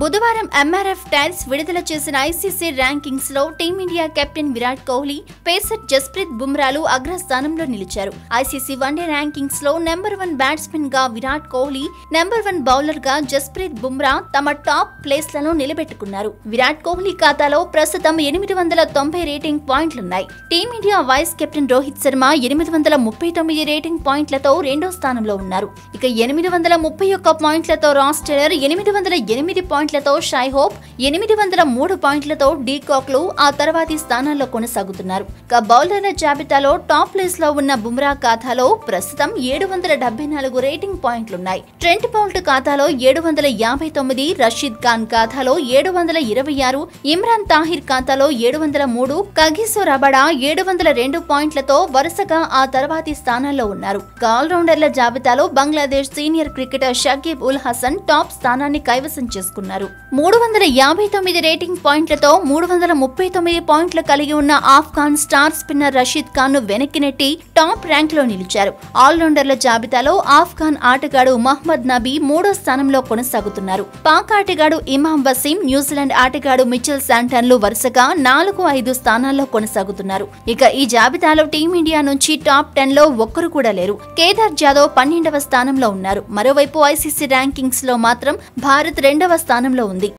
బుధవారం MRF tiles విడుదల చేసిన ICC ర్యాంకింగ్స్లో team India captain Virat Kohli pacer Jasprit బుమ్రాలు అగ్రస్థానంలో నిలిచారు. ఐసీసీ వన్డే ర్యాంకింగ్స్లో నెంబర్ వన్ బ్యాట్స్మెన్గా విరాట్ కోహ్లీ నెంబర్ వన్ బౌలర్గా జస్ప్రీత్ బుమ్రా తమ టాప్ ప్లేస్లను నిలబెట్టుకున్నారు. విరాట్ కోహ్లీ ఖాతాలో ప్రస్తుతం ఎనిమిది వందల తొంభై rating పాయింట్లున్నాయి. Team India vice captain Rohit Sharma ఎనిమిది వందల ముప్పై తొమ్మిది రేటింగ్ పాయింట్లతో రెండో స్థానంలో ఉన్నారు. ఇక ఎనిమిది వందల ముప్పై ఒక్క పాయింట్లతో రాస్టెలర్ ఎనిమిది వందల ఎనిమిది పాయింట్ పాయింట్లతో షైహోప్ ఎనిమిది వందల మూడు పాయింట్లతో డీకాక్లు ఆ తర్వాతి స్థానాల్లో కొనసాగుతున్నారు. ఇక బౌలర్ల జాబితాలో టాప్ ప్లేస్లో ఉన్న బుమ్రా ఖాతాలో ప్రస్తుతం ఏడు వందల డెబ్బై నాలుగు రేటింగ్ పాయింట్లున్నాయి. ట్రెంట్ బౌల్ట్ ఖాతాలో ఏడు వందల యాభై తొమ్మిది రషీద్ ఖాన్ ఖాతాలో ఏడు వందల ఇరవై ఆరు ఇమ్రాన్ తాహిర్ ఖాతాలో ఏడు వందల మూడు కగిసో రబడా ఏడు వందల రెండు పాయింట్లతో వరుసగా ఆ తర్వాతి స్థానాల్లో ఉన్నారు. ఆల్రౌండర్ల జాబితాలో Bangladesh senior cricketer Shakib Ul Hasan top స్థానాన్ని కైవసం చేసుకున్నారు. మూడు వందల యాభై తొమ్మిది రేటింగ్ పాయింట్లతో మూడు వందల ముప్పై తొమ్మిది పాయింట్లు కలిగి ఉన్న ఆఫ్ఘాన్ స్టార్ స్పిన్నర్ రషీద్ ఖాన్ను వెనక్కి నెట్టి టాప్ ర్యాంక్లో నిలిచారు. ఆల్రౌండర్ల జాబితాలో ఆఫ్ఘాన్ ఆటగాడు మహ్మద్ నబీ మూడో స్థానంలో కొనసాగుతున్నారు. పాక్ ఆటగాడు ఇమాం వసీం న్యూజిలాండ్ ఆటగాడు మిచెల్ శాంటన్లు వరుసగా నాలుగు ఐదు స్థానాల్లో కొనసాగుతున్నారు. ఇక ఈ జాబితాలో టీమిండియా నుంచి టాప్ టెన్లో ఒక్కరు కూడా లేరు. కేదార్ జాదవ్ పన్నెండవ స్థానంలో ఉన్నారు. మరోవైపు ఐసీసీ ర్యాంకింగ్స్లో మాత్రం భారత్ రెండవ స్థానం స్థానంలో ఉంది.